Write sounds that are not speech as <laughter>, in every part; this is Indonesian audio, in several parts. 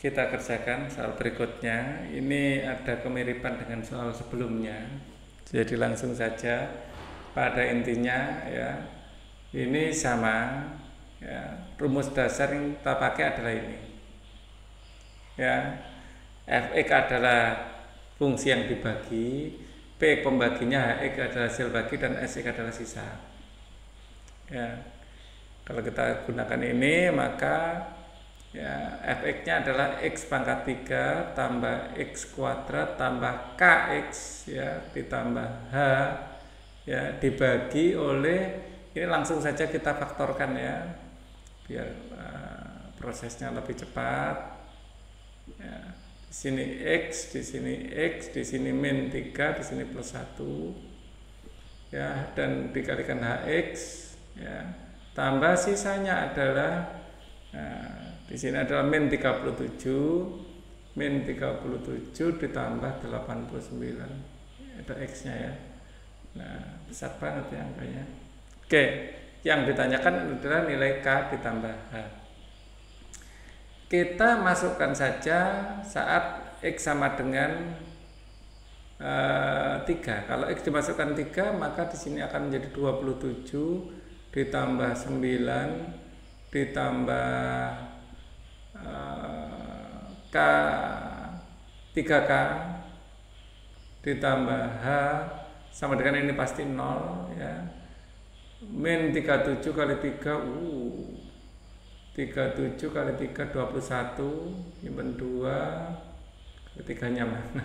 kita kerjakan soal berikutnya. Ini ada kemiripan dengan soal sebelumnya. Jadi langsung saja pada intinya ya ini sama ya rumus dasar yang kita pakai adalah ini ya fx adalah fungsi yang dibagi p pembaginya hx adalah hasil bagi dan sx adalah sisa ya kalau kita gunakan ini maka ya fx-nya adalah x pangkat 3 tambah x kuadrat tambah kx ya ditambah h ya dibagi oleh ini langsung saja kita faktorkan ya biar uh, prosesnya lebih cepat. Ya di sini x di sini x di sini min 3 di sini plus 1 ya dan dikalikan hx ya. Tambah sisanya adalah nah, di sini adalah min 37 min 37 ditambah 89 ada x nya ya. Nah besar banget ya angkanya. Oke yang ditanyakan adalah nilai k ditambah h. Kita masukkan saja saat x sama dengan uh, eh, 3 kalau x dimasukkan 3 maka di sini akan menjadi 27 ditambah 9 ditambah K 3K ditambah H sama dengan ini pasti 0 ya. Min 37 kali 3 uh 37 kali 3 21 nyimpen 2 kali 3 nya mana <laughs>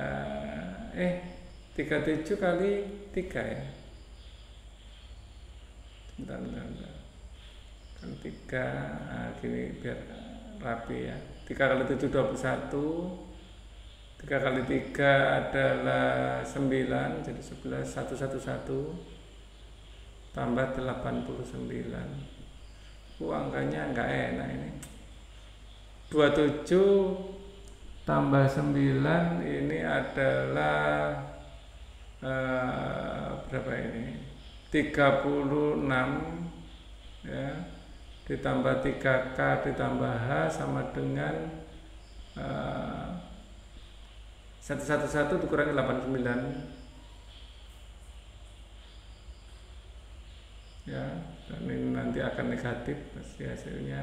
uh, eh 37 kali 3 ya. Bentar bentar, bentar. Kan 3 nah, gini biar rapi ya. 3 kali 7 21 3 kali 3 adalah 9 jadi 11 111 tambah 89 uh, angkanya enggak enak ini. 27 tambah 9 ini adalah uh, berapa ini? 36 ya ditambah 3K ditambah H sama dengan uh, 111 dikurangi 89 ya dan ini nanti akan negatif pasti hasilnya.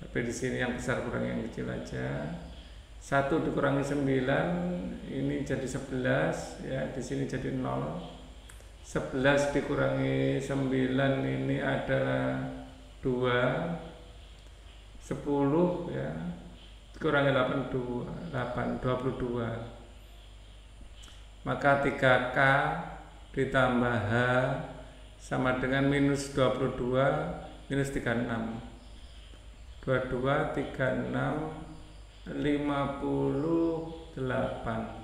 Tapi di sini yang besar kurang yang kecil aja. Satu dikurangi 9 ini jadi 11 ya di sini jadi 0 11 dikurangi 9 ini adalah 2 10 ya. Kurangi 8 2 8 22 maka 3K ditambah H sama dengan minus 22 minus 36 22 36 58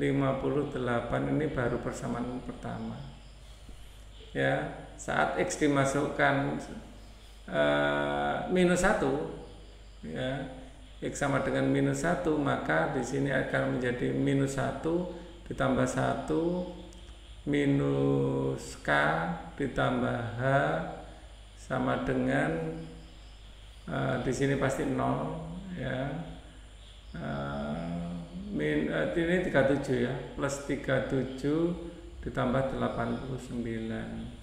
58 ini baru persamaan pertama. Ya saat X dimasukkan uh, minus satu ya X sama dengan minus satu maka di sini akan menjadi minus satu ditambah satu minus K ditambah H sama dengan uh, di sini pasti nol ya. Uh, min uh, ini 37 ya plus 37 ditambah 89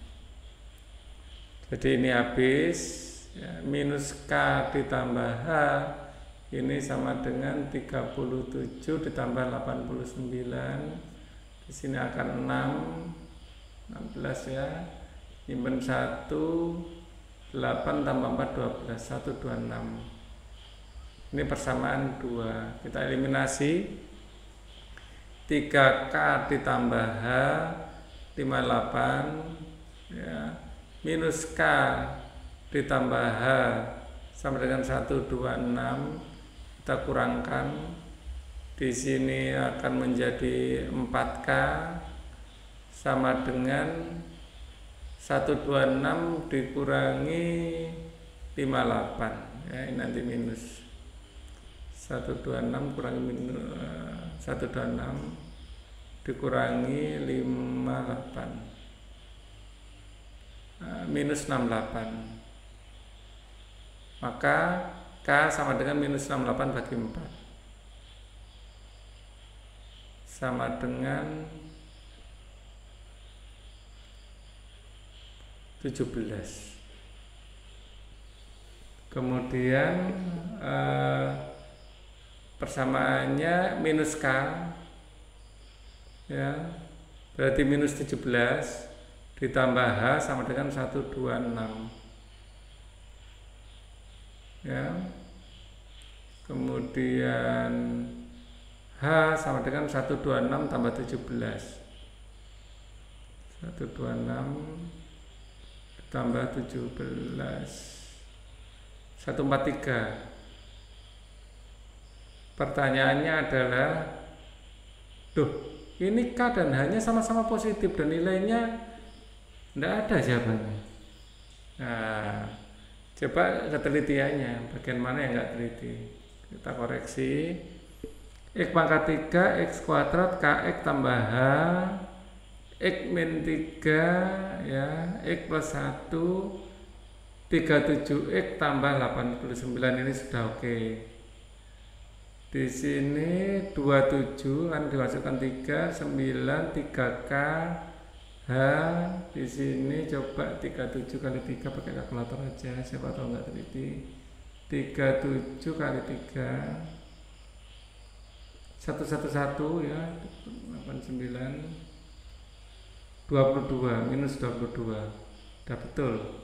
jadi ini habis ya, minus K ditambah H ini sama dengan 37 ditambah 89 di sini akan 6 16 ya. Nyimpen 1 8 tambah 4 12 126 ini persamaan 2 kita eliminasi. 3K ditambah H 58 ya minus K ditambah H sama dengan 126 kita kurangkan. Di sini akan menjadi 4K sama dengan 126 dikurangi 58 ya ini nanti minus. 126 kurangi minus 126 dikurangi 58 Eh, minus 68 maka K sama dengan minus 68 bagi 4 sama dengan 17 kemudian eh, persamaannya minus K. Ya berarti minus 17 ditambah H sama dengan 126 ya. Kemudian H sama dengan 126 tambah 17 126 tambah 17 143 Pertanyaannya adalah Duh, ini K dan H-nya sama-sama positif dan nilainya tidak ada jawabannya. Nah, coba ketelitiannya, bagian mana yang nggak teliti? Kita koreksi. X pangkat 3, X kuadrat, KX tambah H, X min 3, ya, X plus 1, 37x tambah 89 ini sudah oke. Okay. Di sini 27 kan dimasukkan 3 9 3K H di sini coba 37 kali 3 pakai kalkulator aja siapa tahu nggak teliti. 37 kali 3 111 ya 89 22 minus 22 udah betul.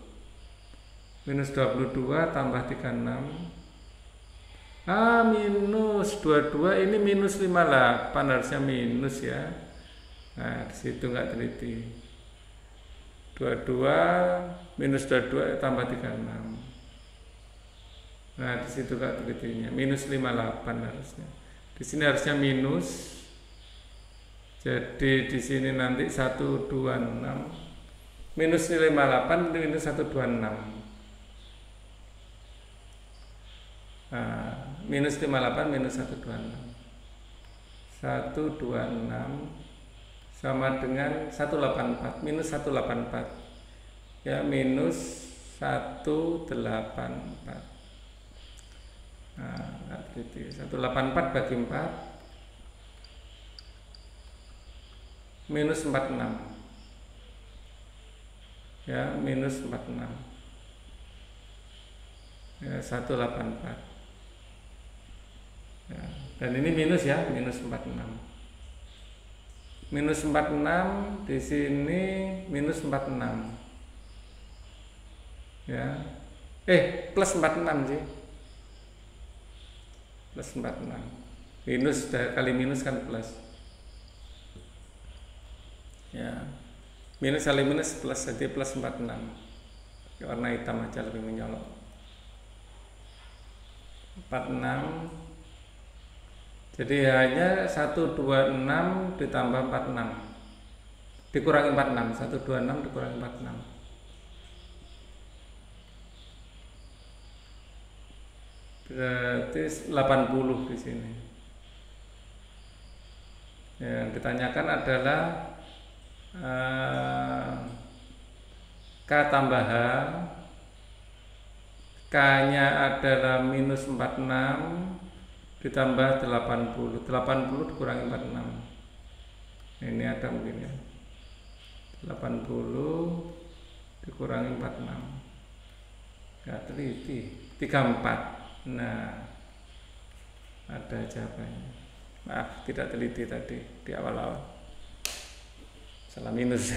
Minus 22 tambah 36 ah minus 22 ini minus 58 harusnya minus ya nah di situ nggak teliti. 22 minus 22 tambah 36 nah di situ nggak telitinya. Minus 58 harusnya. Di sini harusnya minus. Jadi di sini nanti 126 minus 58 minus 126 Nah, minus 58 minus 126 126 sama dengan 184 minus 184 ya minus 184 nah gitu 184 bagi 4 minus 46 ya minus 46 ya 184 ya, dan ini minus ya minus 46 minus 46 di sini minus 46 ya. Eh plus 46 sih. Plus 46 minus kali minus kan plus. Ya. Minus kali minus plus jadi plus 46 warna hitam aja lebih menyolok. 46 jadi hanya 126 ditambah 46 dikurangi 46 126 dikurangi 46 berarti 80 di sini. Yang ditanyakan adalah uh, K tambah H K nya adalah minus 46 ditambah 80 80 dikurangi 46 ini ada mungkin ya. 80 dikurangi 46 gak teliti. 34 nah ada jawabannya. Maaf tidak teliti tadi di awal-awal. Salah minus <laughs>